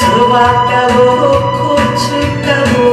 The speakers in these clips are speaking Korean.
수박 따고 꽃을 따고.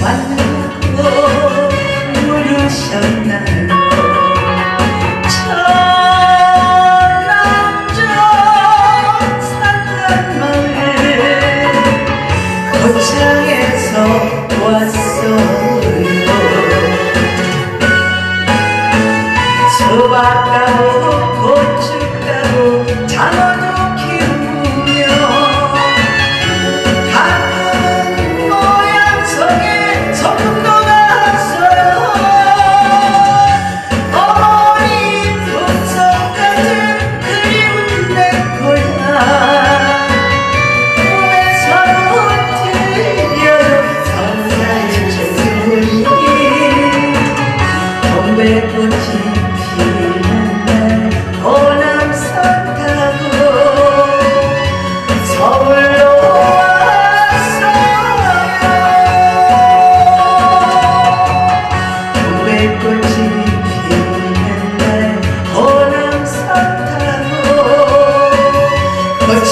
만나고 물으셨나요? 천남정 산간마을 거창에서 왔어요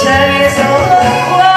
Shall we oh,